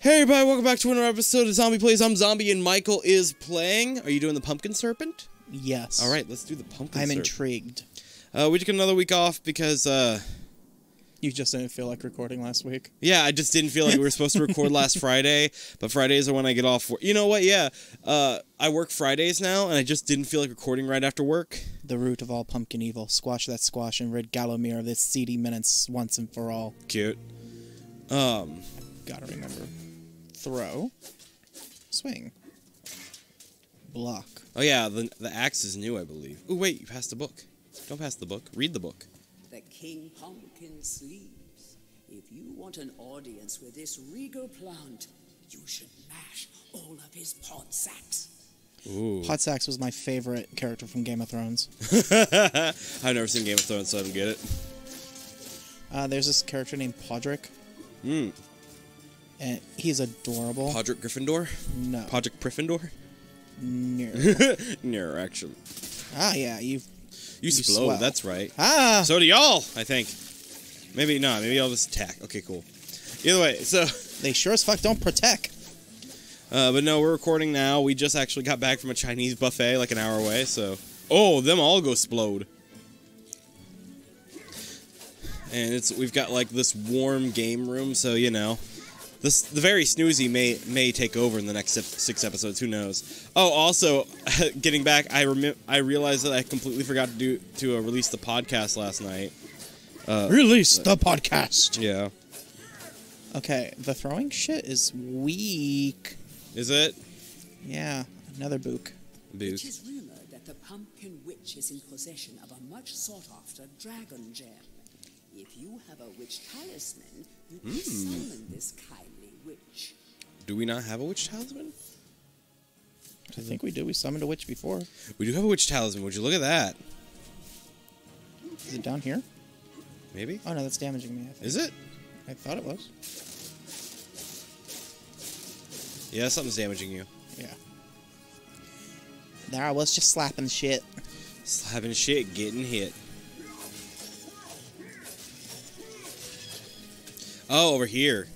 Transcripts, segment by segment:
Hey everybody, welcome back to another episode of Zom-B Plays. I'm Zombie and Michael is playing. Are you doing the Pumpkin Serpent? Yes. All right, let's do the Pumpkin serpent. I'm Serpent. intrigued. Uh, we took another week off because, uh, You just didn't feel like recording last week. yeah, I just didn't feel like we were supposed to record last Friday, but Fridays are when I get off. Work. You know what? Yeah, uh, I work Fridays now, and I just didn't feel like recording right after work. The root of all pumpkin evil. Squash that squash and rid Gallowmere of this seedy menace once and for all. Cute. Um, Gotta remember. Throw. Swing. Block. oh yeah, the the axe is new, I believe. Oh wait, you passed the book. Don't pass the book. Read the book. The King Pumpkin sleeps. If you want an audience with this regal plant, you should mash all of his pod sacks. Ooh. Pot Sacks was my favorite character from Game of Thrones. I've never seen Game of Thrones, so I don't get it. Uh, there's this character named Podrick, Hmm. And he's adorable. Podrick Gryffindor. no. Podrick Gryffindor. Near. no, actually. ah, yeah, you've. You You explode, swell. that's right. Ah! So do y'all, I think. Maybe not, maybe I'll just attack. Okay, cool. Either way, so, they sure as fuck don't protect. uh, but no, we're recording now. We just actually got back from a Chinese buffet like an hour away, so. Oh, them all go explode. And it's we've got like this warm game room, so you know, this the very snoozy may may take over in the next six episodes. Who knows? Oh, also, getting back, I remi- I realized that I completely forgot to do to uh, release the podcast last night. Release the podcast. Yeah, Okay, the throwing shit is weak. is it? Yeah, another book. It Boost. is rumored that the Pumpkin Witch is in possession of a much sought after dragon gem. If you have a witch talisman, you can summon this kindly witch. Do we not have a witch talisman? I think we do. We summoned a witch before. We do have a witch talisman. Would you look at that? Is it down here? Maybe. Oh no, that's damaging me. I, think. Is it? I thought it was. Yeah, something's damaging you. Yeah. There I was just slapping shit. Slapping shit, getting hit. Oh, over here.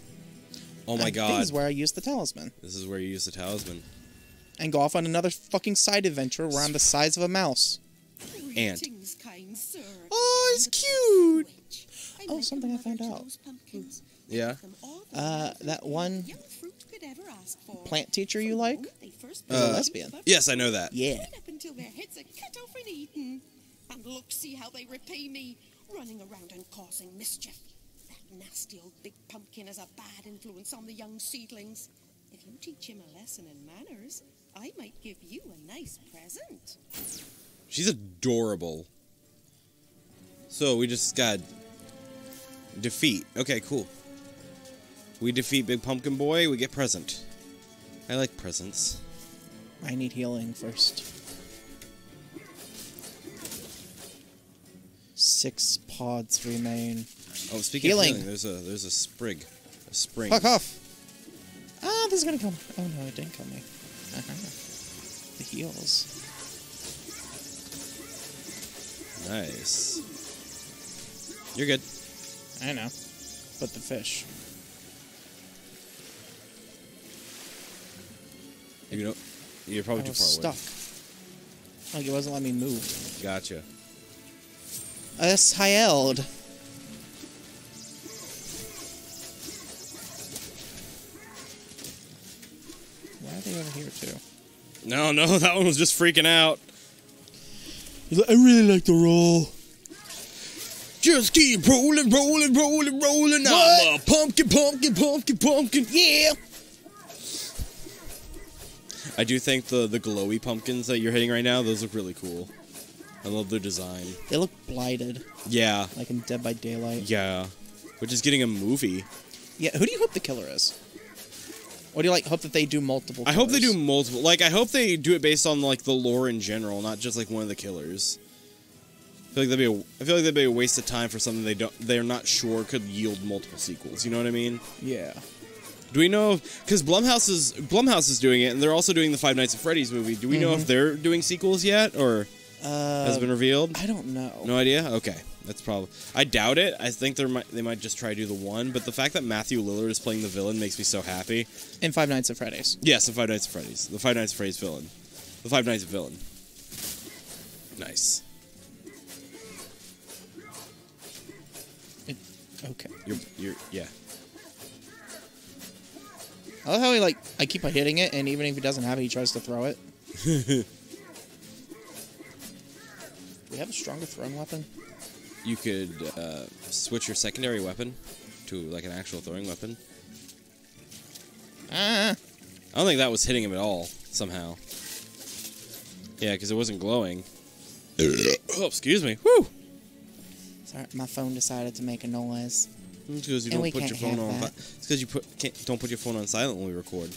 Oh my I god. This is where I use the talisman. This is where you use the talisman. And go off on another fucking side adventure where I'm the size of a mouse. Ant. Greetings, kind sir. Oh, it's cute. Oh, something I found out. those pumpkins. Yeah. Make them all the Uh, that one young fruit could ever ask for. Plant teacher you like? moment they a lesbian. Yes, I know that. Yeah. right until their heads are cut off and eaten. And look, see how they repay me, running around and causing mischief. That nasty old big pumpkin has a bad influence on the young seedlings. If you teach him a lesson in manners, I might give you a nice present. She's adorable. So we just got defeat. Okay, cool. We defeat Big Pumpkin Boy, we get present. I like presents. I need healing first. Six pods remain. Oh, speaking Healing. of healing, there's a there's a sprig, a spring. Fuck off! Ah, this is gonna come. Oh no, it didn't kill me. Uh-huh. The heals. Nice. You're good. I know. But the fish. You know, you're probably I too was far stuck. Like it wasn't letting me move. Gotcha. Us held. No, no, that one was just freaking out. Like, I really like the roll. Just keep rolling, rolling, rolling, rolling. I'm a pumpkin, pumpkin, pumpkin, pumpkin. Yeah. I do think the the glowy pumpkins that you're hitting right now, those look really cool. I love their design. They look blighted, Yeah, like in Dead by Daylight. yeah. Which is getting a movie. Yeah, who do you hope the killer is? Or do you like hope that they do multiple? I hope they do multiple. Like, I hope they do it based on like the lore in general, not just like one of the killers. I feel like that'd be a, I feel like that'd be a waste of time for something they don't they're not sure could yield multiple sequels. You know what I mean? Yeah. Do we know because Blumhouse is Blumhouse is doing it, and they're also doing the Five Nights at Freddy's movie. Do we know if mm-hmm. they're doing sequels yet, or Uh, has been revealed? I don't know. No idea. Okay, that's probably. I doubt it. I think they might they might just try to do the one. But the fact that Matthew Lillard is playing the villain makes me so happy. In Five Nights at Freddy's. Yes, in Five Nights at Freddy's. The Five Nights at Freddy's villain. The Five Nights at villain. Nice. It, okay. You're you're yeah. I love how he like I keep on hitting it, and even if he doesn't have it, he tries to throw it. we have a stronger throwing weapon. You could uh, switch your secondary weapon to like an actual throwing weapon. Ah, I don't think that was hitting him at all somehow. Yeah, because it wasn't glowing. oh, excuse me. Whew. sorry, my phone decided to make a noise. It's because you And don't put your phone on. It's because you put can't, don't put your phone on silent when we record.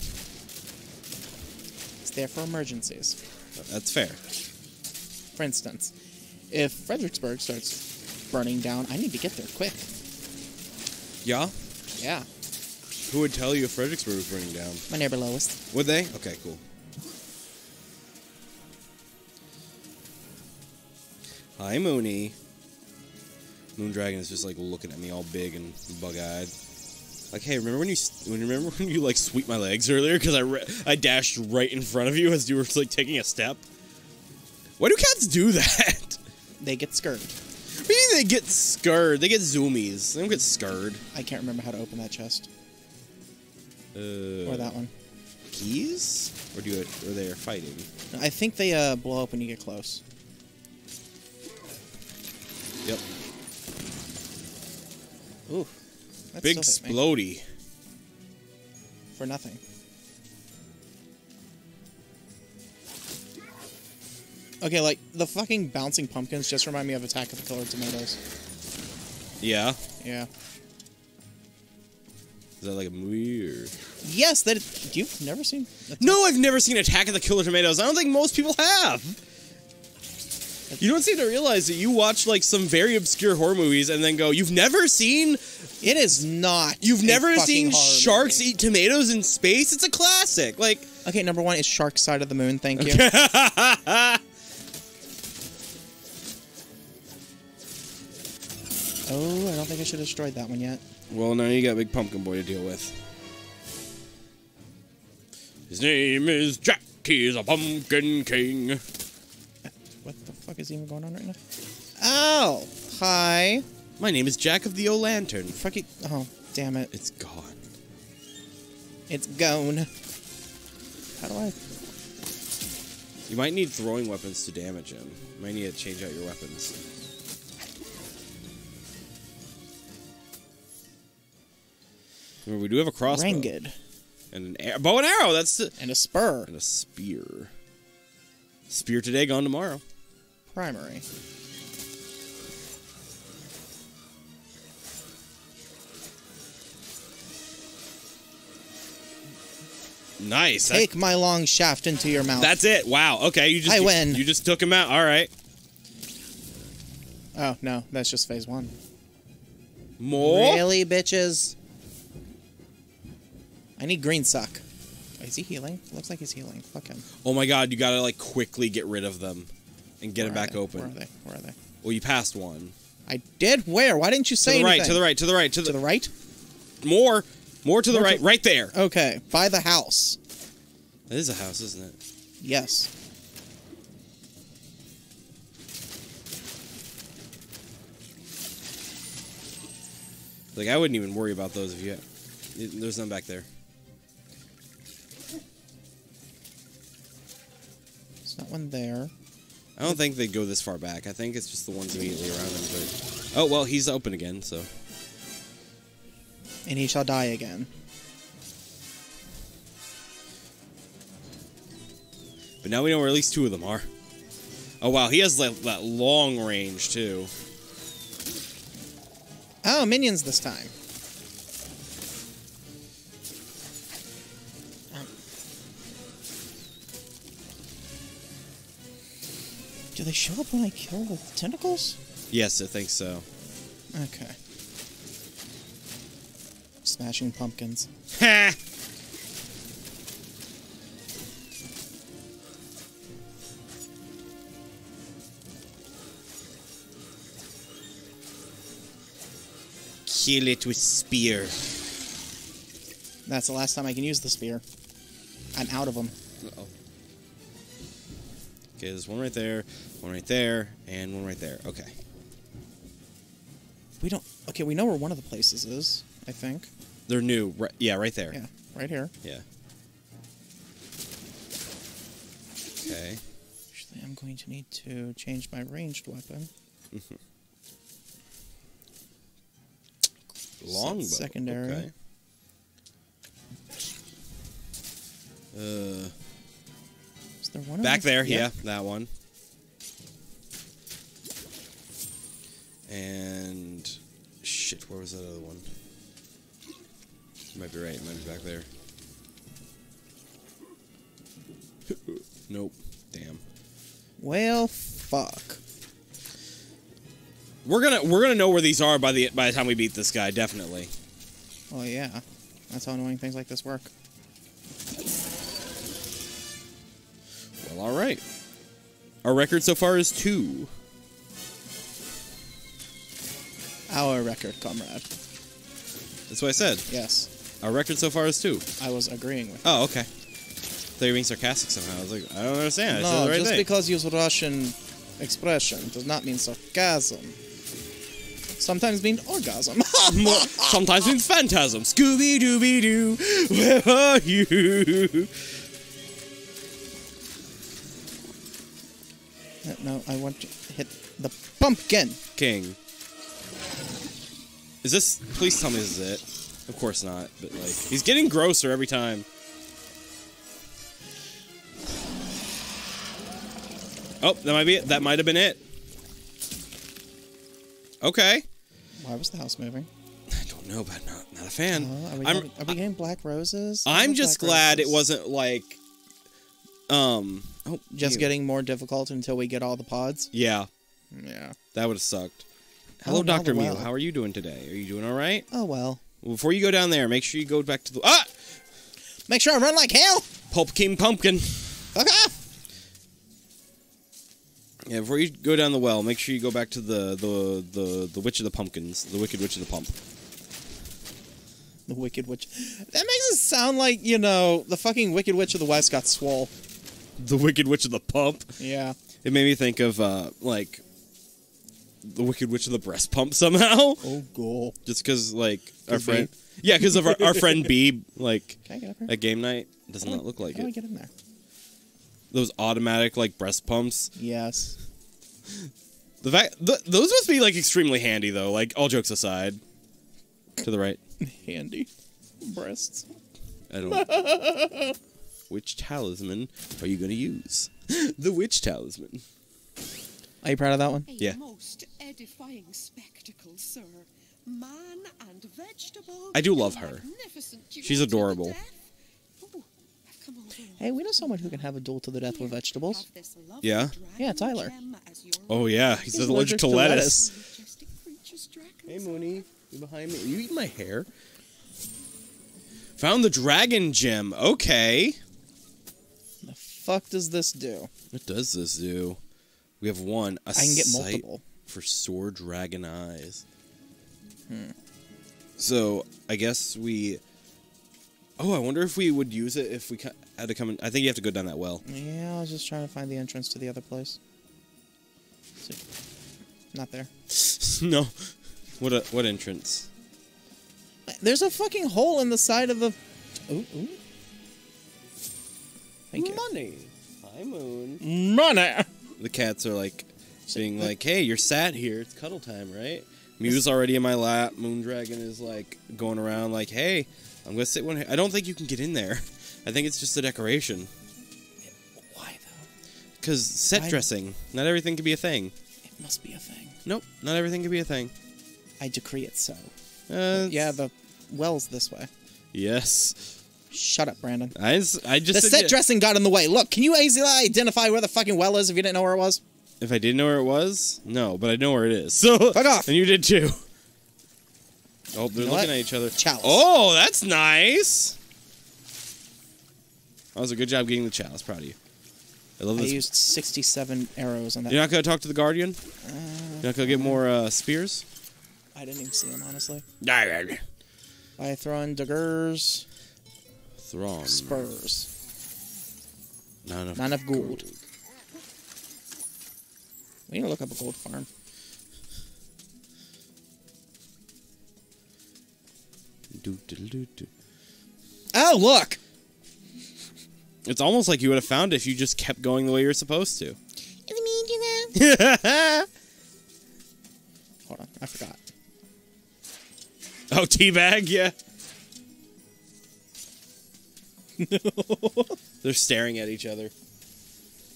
It's there for emergencies. That's fair. For instance, if Fredericksburg starts burning down, I need to get there quick. Yeah. Yeah, Who would tell you if Fredericksburg was burning down? my neighbor Lois. Would they? Okay, cool. Hi, Mooney. Moondragon is just like looking at me all big and bug-eyed. Like, hey, remember when you s- when remember when you like sweep my legs earlier because I re- I dashed right in front of you as you were like taking a step? Why do cats do that? They get scared. What do you mean they get scared? They get zoomies. They don't get scared. I can't remember how to open that chest Uh, or that one. keys? Or do you, or they are fighting? I think they uh, blow up when you get close. Yep. Ooh, Big splody. for nothing. Okay, like the fucking bouncing pumpkins just remind me of Attack of the Killer Tomatoes. Yeah. Yeah. Is that like a movie or? Yes, that you've never seen. Attack- No, I've never seen Attack of the Killer Tomatoes. I don't think most people have. You don't seem to realize that you watch like some very obscure horror movies and then go, "You've never seen, It is not. you've never seen sharks movie. eat tomatoes in space." It's a classic. Like, Okay, number one is Shark Side of the Moon. Thank you. oh, I don't think I should have destroyed that one yet. well, now you got Big Pumpkin Boy to deal with. His name is Jack. He's a pumpkin king. What the fuck is even going on right now? Oh, hi. My name is Jack of the O Lantern. Fuck it. Oh, damn it. It's gone. It's gone. How do I? You might need throwing weapons to damage him. You might need to change out your weapons. Remember, we do have a crossbow Ranged. and an arrow, bow and arrow. That's the, And a spur. and a spear. Spear today, gone tomorrow. Primary. Nice. That- Take my long shaft into your mouth. that's it. Wow. Okay, you just I you- win. You just took him out. All right. Oh no, that's just phase one. More. Really, bitches? I need green suck. Is he healing? Looks like he's healing. Fuck him. Oh my God! You gotta like quickly get rid of them and get Where them back they? open. Where are they? Where are they? Well, you passed one. I did. Where? Why didn't you To say the right. anything? To the right. To the right. To the, To the right. more. More to the More to- right. Right there. Okay, by the house. That is a house, isn't it? Yes. Like I wouldn't even worry about those if you. Had, there's none back there. There's not one there. I don't think they go this far back. I think it's just the ones immediately around him. But oh well, he's open again. So And he shall die again. but now we know where at least two of them are. Oh wow, he has like that long range too. Oh, minions this time. Do they show up when I kill the tentacles? Yes, I think so. Okay. Smashing pumpkins. Ha! Kill it with spear. That's the last time I can use the spear. I'm out of them. Uh -oh there's one right there, one right there, and one right there. Okay. We don't. Okay, we know where one of the places is. I think. They're new. Right, yeah, right there. Yeah, right here. Yeah. Okay. Actually, I'm going to need to change my ranged weapon. Longbow. secondary. Okay. Uh, Is there one back there, yeah, that one. And shit, where was that other one? Might be right. Might be back there. nope. Damn. Well, fuck. We're gonna we're gonna know where these are by the by the time we beat this guy. Definitely. Oh yeah, that's how annoying things like this work. All right. Our record so far is two. Our record, comrade. That's what I said. Yes, Our record so far is two. I was agreeing with. Oh, okay. Thought you were being sarcastic somehow. I was like, I don't understand. I said no, the right just thing. because you use Russian expression does not mean sarcasm. Sometimes mean orgasm. Sometimes means phantasm. Scooby Dooby Doo, where are you? I want to hit the pumpkin. King. Is this? Please tell me this is it. Of course not. But like, he's getting grosser every time. Oh, that might be it. That might have been it. Okay. Why was the house moving? I don't know, but not not a fan. Uh, are, we having- are we getting black roses? I'm just black glad it wasn't like, um. Oh, just ew. getting more difficult until we get all the pods. Yeah, Yeah. that would have sucked. Hello, Doctor Mew. well. How are you doing today? Are you doing all right? Oh well. Before you go down there, make sure you go back to the ah Make sure I run like hell. Pulp King Pumpkin. Fuck off. Yeah, before you go down the well, make sure you go back to the the the the Witch of the Pumpkins, the Wicked Witch of the Pump. The Wicked Witch. That makes it sound like you know the fucking Wicked Witch of the West got swole. The Wicked Witch of the Pump. Yeah. It made me think of uh like the Wicked Witch of the Breast Pump somehow. Oh, goal. Just because like our 'Cause friend, yeah, because of our, our friend Beeb, like Can I get up here? at game night, does How do I- not look like How do I get in there? Those automatic like breast pumps. Yes. The fact th- those must be like extremely handy though. Like all jokes aside, to the right. Handy. Breasts. I don't. Which talisman are you going to use? the witch talisman. Are you proud of that one? A Yeah. most edifying spectacle, sir. Man and vegetable. I do love her. She's duel to the adorable. death. I've come over. Hey, we know someone who can have a duel to the death with vegetables. Have this lovely Yeah? Yeah, Tyler. gem as your Oh yeah, he's, He's allergic, to lettuce. majestic creatures. Hey Mooney, you behind me? Are you eating my hair? Found the dragon gem. Okay. The fuck does this do? What does this do? We have one. I can get multiple. for sword dragon eyes. Hmm. So I guess we. Oh, I wonder if we would use it if we had to come. In, I think you have to go down that well. Yeah, I was just trying to find the entrance to the other place. See. Not there. no. What a what entrance? There's a fucking hole in the side of the. Ooh, ooh. Thank you. Money. Hi Moon. Money. The cats are like being like, "Hey, you're sat here. It's cuddle time, right?" Mew's already in my lap. Moondragon is like going around like, "Hey, I'm gonna sit one." Here. I don't think you can get in there. I think it's just a decoration. Why though? Cause set Why- dressing. Not everything can be a thing. It must be a thing. Nope. Not everything can be a thing. I decree it so. Uh, Yeah, the well's this way. Yes. Shut up, Brandon. I just, I just The set yeah. dressing got in the way. Look, can you easily identify where the fucking well is if you didn't know where it was? If I didn't know where it was, no, but I know where it is. So Fuck off. And you did too. Oh, they're know looking what? at each other. Chalice. Oh, that's nice. That was a good job getting the chalice. Proud of you. I love I this. used 67 arrows on that. You're not gonna talk to the guardian. Uh, You're not gonna get more uh, spears. I didn't even see him honestly. I throw in daggers, spurs. Not enough. Not enough gold. We need to look up a gold farm. Do, do, do, do. Oh, look! It's almost like you would have found it if you just kept going the way you're supposed to. Hold on, I forgot. Oh, teabag, yeah. They're staring at each other.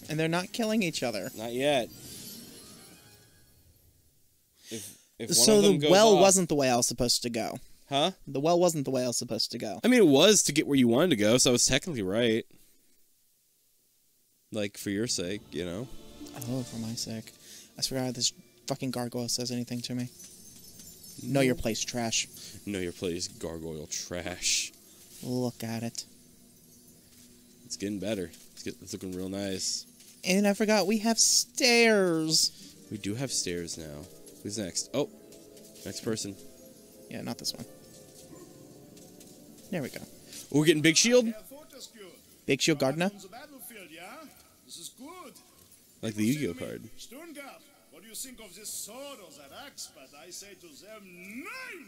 And they're not killing each other. Not yet. If, if one So of them the well off- wasn't the way I was supposed to go. Huh? The well wasn't the way I was supposed to go. I mean, it was to get where you wanted to go, so I was technically right. Like for your sake, you know. Oh, for my sake. I forgot this fucking gargoyle says anything to me. Know your place, trash. Know your place, gargoyle trash. Look at it. It's getting better. It's, get, it's looking real nice. And I forgot we have stairs. We do have stairs now. Who's next? Oh, next person. Yeah, not this one. There we go. We're getting big shield. Big Shield Gardna. on the battlefield, yeah? This is good. Like the Yu-Gi-Oh card. What do you think of this sword or that axe? But I say to them, nine!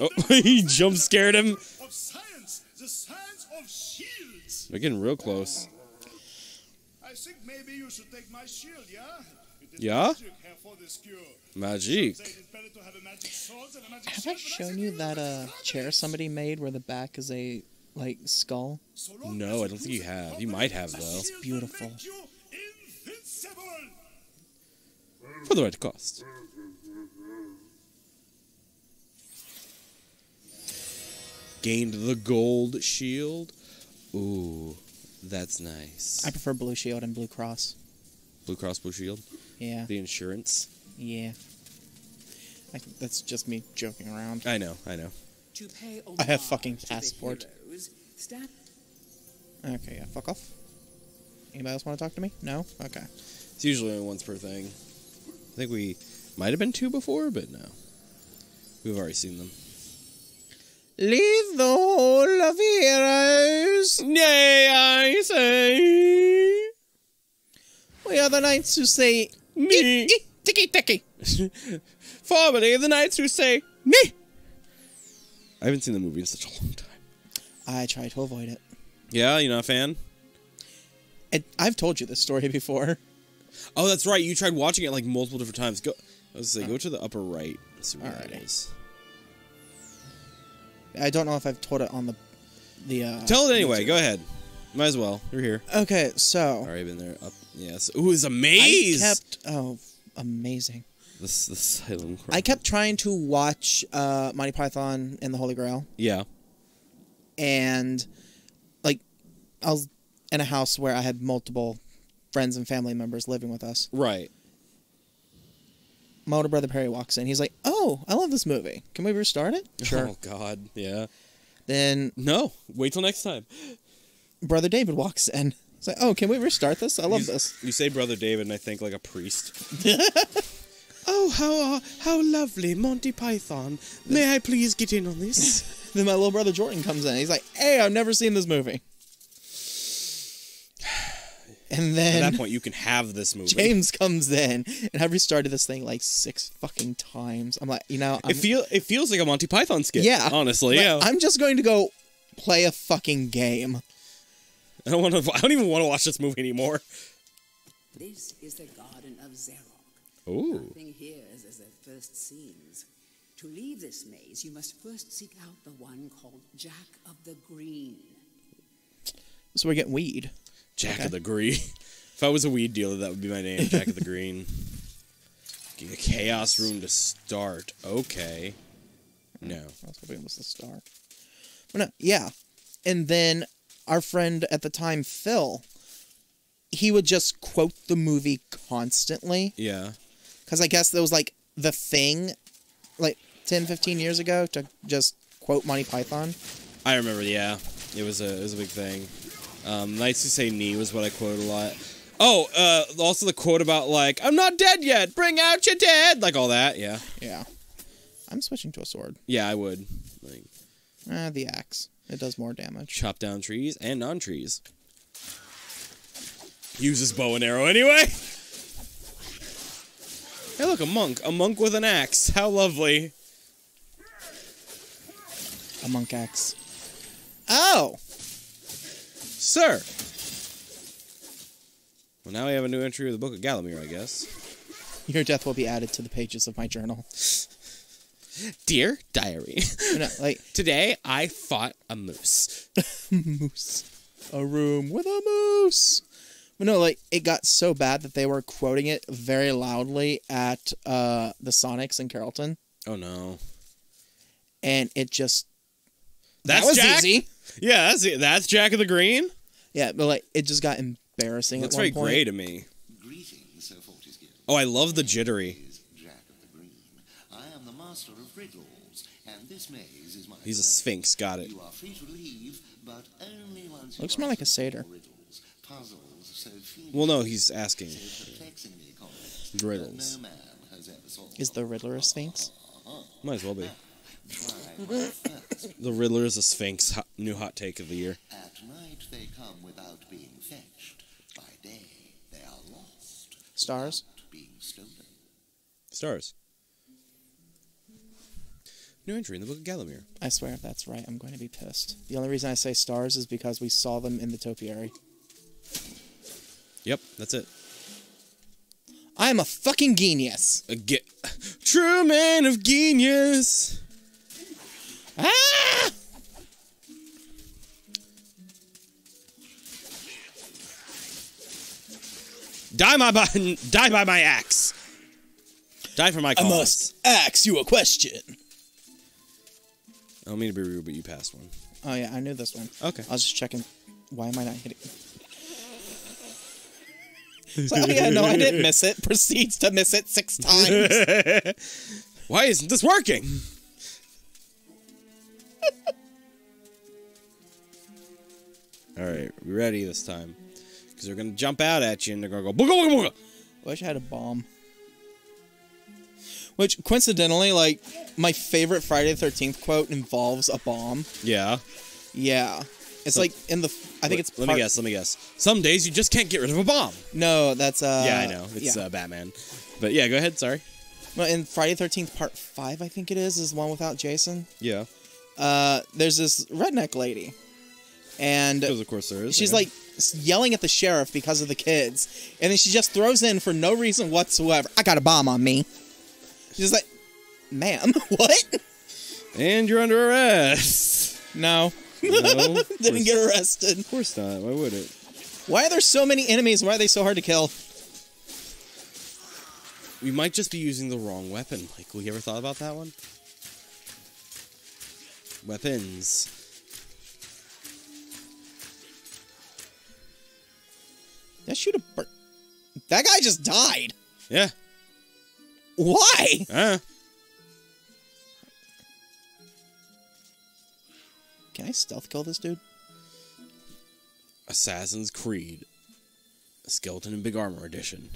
Oh, he jump scared him. Of science, the science of shields. We're getting real close. I think maybe you should take my shield, yeah? It is Yeah? Magic, Herr Fortescue. Magic. Say it is better to have a magic sword than a magic Have I shown you that uh chair somebody made where the back is a like skull? No, I don't think you have. You might have, though. shield will beautiful. make you invincible. For the right cost. Gained the gold shield. Ooh, that's nice. I prefer Blue Shield and Blue Cross. Blue Cross Blue Shield. Yeah, The insurance. yeah. I, that's just me joking around. I know, I know. To pay I have fucking passport. heroes, stat Okay, yeah, fuck off. Anybody else want to talk to me? No? Okay. It's usually only once per thing. I think we might have been two before, but no. We've already seen them. Leave the hall of heroes. Nay, I say. We are the knights who say Me. "Ee, ee, ticky ticky. Formerly the knights who say me. I haven't seen the movie in such a long time. I try to avoid it. Yeah, you're not a fan? it. I've told you this story before. Oh, that's right. You tried watching it like multiple different times. Go. I was say, go to the upper right. and see where that Alrighty. I don't know if I've told it on the the. Uh, Tell it anyway. YouTube. Go ahead. Might as well. You're here. Okay, so I've Already been there. Up. Yes. Ooh, it's a I kept oh amazing. the, the Silent Chronicle. I kept trying to watch uh, Monty Python and the Holy Grail, Yeah. and like I was in a house where I had multiple friends and family members living with us. Right. My older brother Perry walks in. He's like, "Oh, I love this movie. Can we restart it?" Sure. Oh God. Yeah. Then No. Wait till next time. brother David walks in. He's like, "Oh, can we restart this? I love you, this." You say brother David, and I think like a priest. oh, how uh, how lovely, Monty Python. May I please get in on this? Then my little brother Jordan comes in. He's like, "Hey, I've never seen this movie." And then At that point, you can have this movie. James comes in, and I've restarted this thing like six fucking times. I'm like, you know, I'm, It feel it feels like a Monty Python skit. yeah, honestly, Like, yeah. I'm just going to go play a fucking game. I don't want to. I don't even want to watch this movie anymore. This is the Garden of Zarok. Ooh. Nothing here is as it first seems. To leave this maze, you must first seek out the one called Jack of the Green. So we're getting weed. Jack Okay. of the Green. if I was a weed dealer, that would be my name. Jack of the Green. Give chaos room to start. Okay. No. I was hoping it was the star. But no, yeah. And then our friend at the time, Phil, he would just quote the movie constantly. Yeah. Because I guess that was like the thing, like 10, 15 years ago, to just quote Monty Python. I remember. Yeah. It was a it was a big thing. Um, Knights Who Say Knee was what I quoted a lot. Oh, uh, also the quote about like I'm not dead yet. Bring out your dead. Like all that. Yeah. Yeah. I'm switching to a sword. Yeah, I would. Like Ah, the axe. It does more damage. chop down trees and non-trees. Uses bow and arrow anyway. Hey, look, a monk. A monk with an axe. How lovely. A monk axe. Oh! Sir. Well, now we have a new entry of the Book of Gallowmere, I guess. Your death will be added to the pages of my journal. Dear diary, No, like, today I fought a moose. moose. A room with a moose. But no, like it got so bad that they were quoting it very loudly at uh the Sonics in Carrollton, Oh no. and it just That's that was Jack. easy. Yeah, that's it. That's Jack of the Green. Yeah, but like it just got embarrassing. Looks at one very point. gray to me. Greetings, Sir Fortescue. Oh, I love the jittery. Is Jack of the Green. I am the master of riddles, and this maze is my. He's a sphinx. Got it. You are free to leave, but only once. Looks you more like a answer satyr. Riddles, puzzles, so few. Well, no, he's asking. so perplexingly complex Riddles. No man has ever solved. Is the Riddler a Sphinx? Might as well be. Try my first. The Riddler is a sphinx. Hot, new hot take of the year. At night they come without being fetched. By day they are lost. Stars? Being stolen. Stars. New entry in the Book of Gallowmere. I swear if that's right, I'm going to be pissed. The only reason I say stars is because we saw them in the topiary. Yep, that's it. I am a fucking genius. A ge- True man of genius. Ah! Die my by, die by my axe. Die for my cause. I must ask you a question. I don't mean to be rude, but you passed one. Oh yeah, I knew this one. Okay. I was just checking. Why am I not hitting? So, oh yeah, no, I didn't miss it. Proceeds to miss it six times. Why isn't this working? All right, we ready this time? Because they're gonna jump out at you and they're gonna go booga booga booga. Wish I had a bomb. Which coincidentally, like my favorite Friday the Thirteenth quote involves a bomb. Yeah. Yeah, it's like in the. I think it's. Let me guess. Let me guess. Some days you just can't get rid of a bomb. No, that's uh. yeah, I know. It's yeah. uh, Batman. But yeah, go ahead. Sorry. Well, in Friday Thirteenth Part Five, I think it is, is one without Jason. Yeah. Uh, there's this redneck lady, and Because of course there is. she's yeah. like yelling at the sheriff because of the kids, and then she just throws in for no reason whatsoever. I got a bomb on me. She's like, "Ma'am, what? and you're under arrest. No, No, didn't get arrested. Of course not. Why would it? Why are there so many enemies? Why are they so hard to kill? We might just be using the wrong weapon. Like, we ever thought about that one? Weapons. Did I shoot a bird? That guy just died. Yeah. Why? Ah. Can I stealth kill this dude? Assassin's Creed. Skeleton in Big Armor Edition.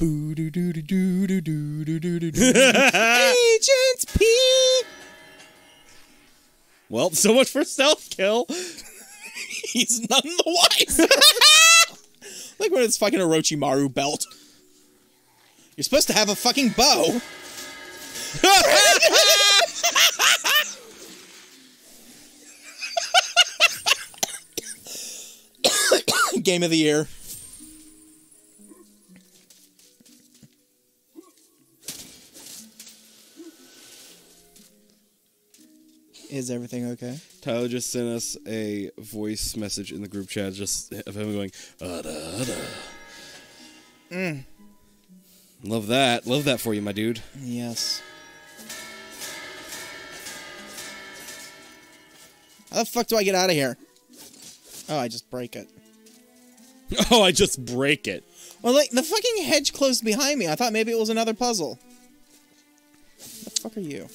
Boo doo doo doo doo doo doo doo doo doo doo. Agent P. Well, so much for stealth kill. He's none the wiser. like when it's fucking Orochimaru belt. You're supposed to have a fucking bow. Game of the year. Is everything okay? Tyler just sent us a voice message in the group chat just of him going, uh, da, da. Mm. Love that. Love that for you, my dude. Yes. How the fuck do I get out of here? Oh, I just break it. Oh, I just break it. Well, like the fucking hedge closed behind me. I thought maybe it was another puzzle. What the fuck are you?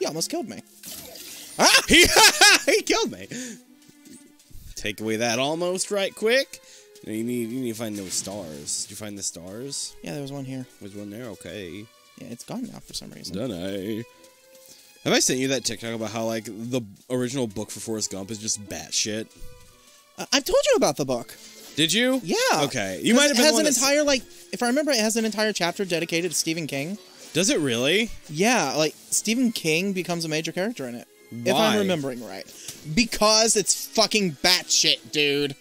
You almost killed me. Ah! he, he killed me. Take away that almost right quick. You need you need to find those stars. Did you find the stars? Yeah, there was one here. Was one there? Okay. Yeah, it's gone now for some reason. Done I. Have I sent you that TikTok about how like the original book for Forrest Gump is just batshit? I- I've told you about the book. Did you? Yeah. Okay. You might have it has an entire like. If I remember, it has an entire chapter dedicated to Stephen King. Does it really? Yeah, like Stephen King becomes a major character in it. If I'm remembering right, because it's fucking batshit, dude.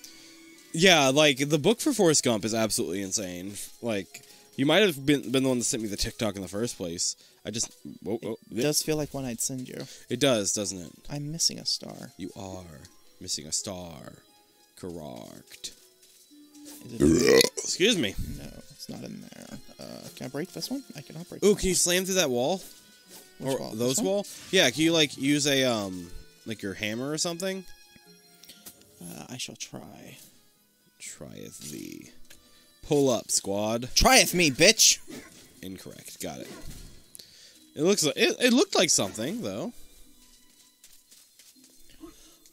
Yeah, like the book for Forrest Gump is absolutely insane. Like you might have been been the one that sent me the TikTok in the first place. I just whoa, whoa, It does feel like one I'd send you. it does, doesn't it? I'm missing a star. You are missing a star. Correct. Is it? Excuse me. no, it's not in there. Uh, can I break this one? I cannot break. Ooh, can you slam through that wall? Which or wall? Those wall? Yeah, can you like use a um like your hammer or something? Uh, I shall try. Tryeth thee. Pull up, squad. Tryeth me, bitch. Incorrect. Got it. It looks like it, it looked like something though.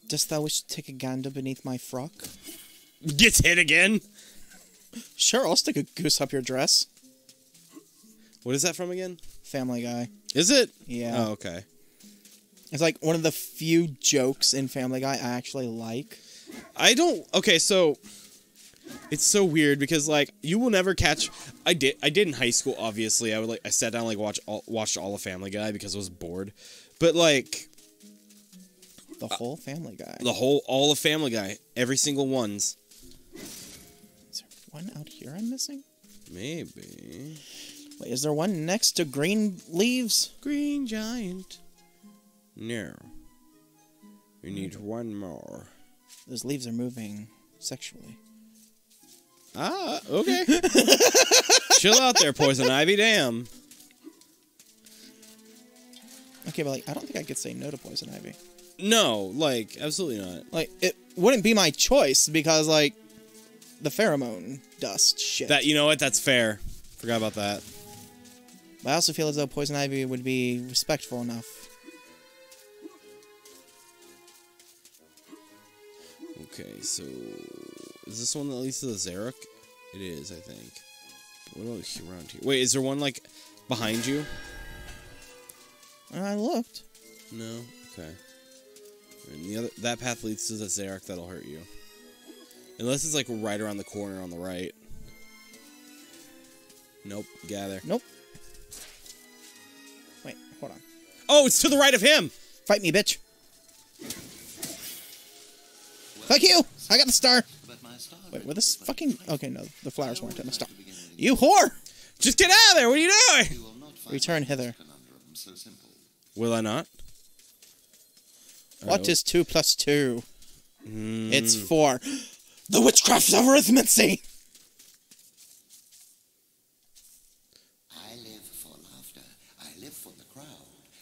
Dost thou wish to take a gander beneath my frock? Gets hit again. Sure, I'll stick a goose up your dress. What is that from again? Family Guy. Is it? Yeah. Oh, okay. It's like one of the few jokes in Family Guy I actually like. I don't. Okay, so it's so weird because like you will never catch. I did. I did in high school. Obviously, I would like. I sat down like watch all, watched all of Family Guy because I was bored. But like The uh, whole Family Guy. the whole all of Family Guy, every single one's one out here I'm missing? maybe Wait, is there one next to Green Leaves? Green Giant. No. We need one more. Those leaves are moving sexually. Ah, okay. Chill out there, Poison Ivy. Damn. Okay, but like, I don't think I could say no to Poison Ivy. No, like absolutely not. Like, it wouldn't be my choice because, like, the pheromone dust shit. That you know what? That's fair. Forgot about that. But I also feel as though Poison Ivy would be respectful enough. Okay, so is this one that leads to the Zarok? It is, I think. What else around here? Wait, is there one like behind you? I looked. No. Okay. And the other that path leads to the Zarok that'll hurt you. Unless it's like right around the corner on the right. Nope. Gather. Nope. Wait, hold on. Oh, it's to the right of him. Fight me, bitch. Fuck you! I got the star. But my star Wait, were this fucking? Okay, no, the flowers weren't in the star. You whore! Just get out of there. What are you doing? You will not find Return hither. conundrum so simple. Will I not? What is two plus two? Hmm. It's four. The witchcraft of arithmancy. I live for laughter. I live for the crowd.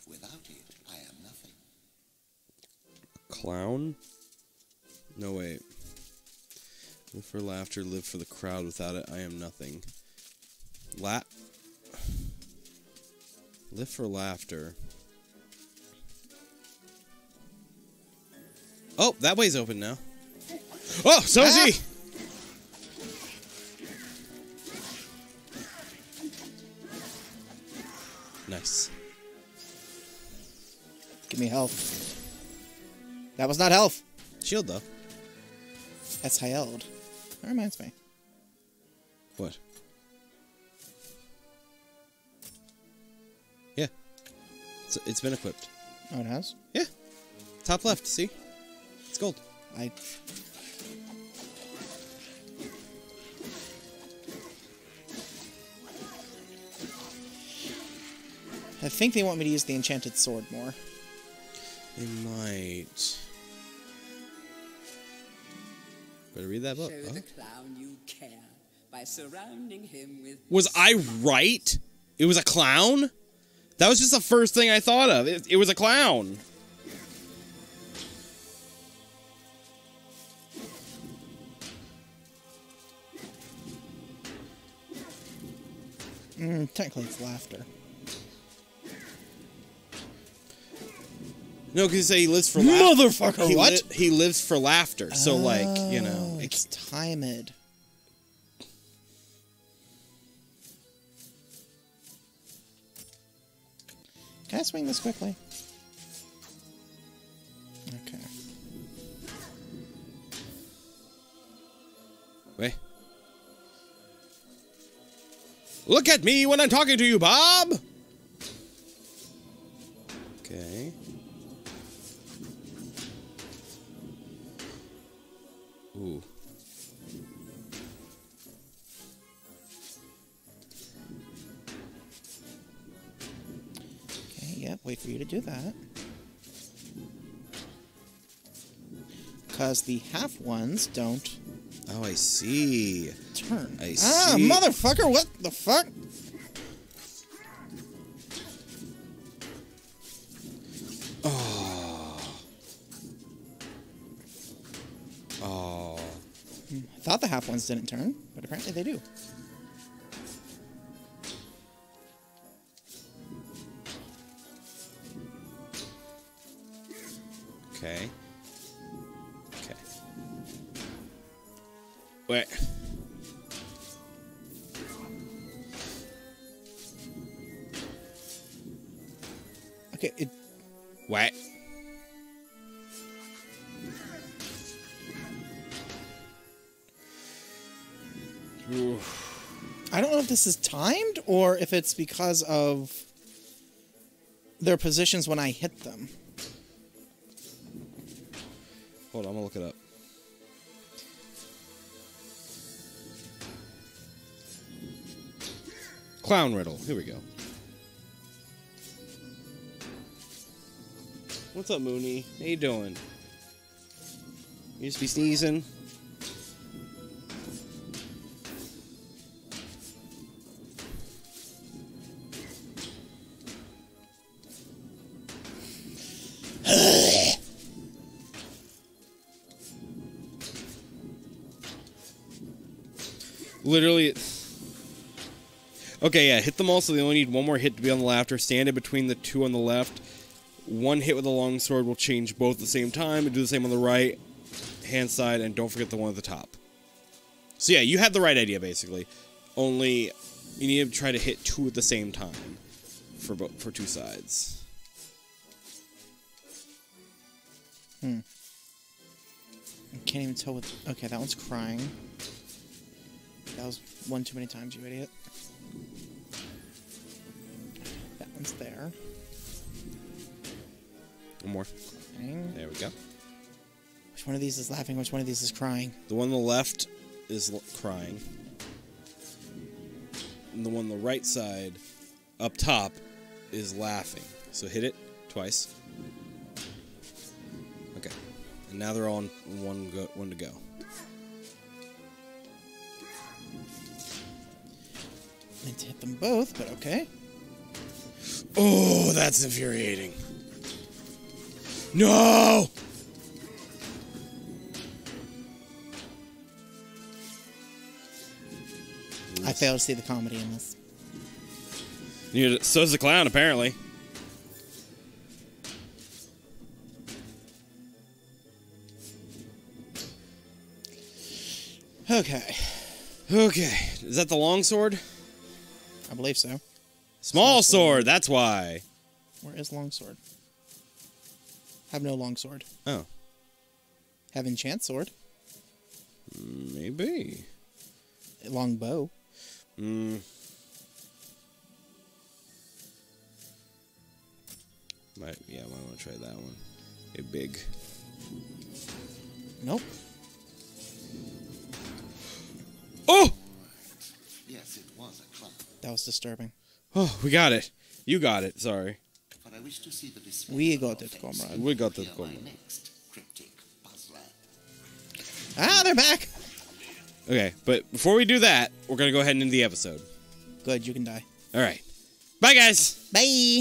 Without it, I am nothing. Clown? No, wait. Live for laughter, live for the crowd. Without it, I am nothing. La. Live for laughter. Oh, that way's open now. Oh, so is he! Nice. Give me health. That was not health. Shield, though. That's high held. That reminds me. What? Yeah. It's, it's been equipped. Oh, it has. Yeah. Top left, see? It's gold. I. I think they want me to use the enchanted sword more. They might. Better read that book. Show Oh. the clown you care by surrounding him with Was I right? It was a clown? That was just the first thing I thought of. It, it was a clown. Mm, technically, it's laughter. No, because he lives for laughter. Motherfucker, he what? Li- he lives for laughter. Oh, so, like, you know. Oh, it it's timed. Can I swing this quickly? Okay. Wait. Look at me when I'm talking to you, Bob! Okay. Wait for you to do that. Because the half ones don't Oh, I see. turn. I ah, see. motherfucker, what the fuck? Oh. I thought the half ones didn't turn, but apparently they do. I don't know if this is timed or if it's because of their positions when I hit them. Hold on, I'm gonna look it up. Clown riddle. Here we go. What's up, Mooney? How you doing? You just be sneezing? Literally. Okay, yeah, hit them all so they only need one more hit to be on the left, or stand in between the two on the left. One hit with a long sword will change both at the same time, and do the same on the right hand side, and don't forget the one at the top. So yeah, you had the right idea basically. Only you need to try to hit two at the same time for for two sides. Hmm. I can't even tell what. Okay, that one's crying. That was one too many times, you idiot. That one's there. One more. Crying. There we go. Which one of these is laughing? Which one of these is crying? The one on the left is l- crying. And the one on the right side, up top, is laughing. So hit it twice. Okay. And now they're all in one go, one to go. Meant to hit them both, but okay. Oh, that's infuriating. No! I fail to see the comedy in this. You- So's the clown, apparently. Okay, Okay. Is that the long sword? I believe so. Small sword, that's why. Where is longsword? Have no longsword. Oh, Have enchant sword. maybe. Long bow. Mm. Might, yeah, might want to try that one. A big. Nope. Oh! Yes, it was a clown. That was disturbing. Oh, we got it. You got it. Sorry. But I wish to see the We got your it, comrade. We got it, comrade. next cryptic puzzler. Ah, they're back. Okay, but before we do that, we're gonna go ahead and end the episode. Good, you can die. All right. Bye, guys. Bye.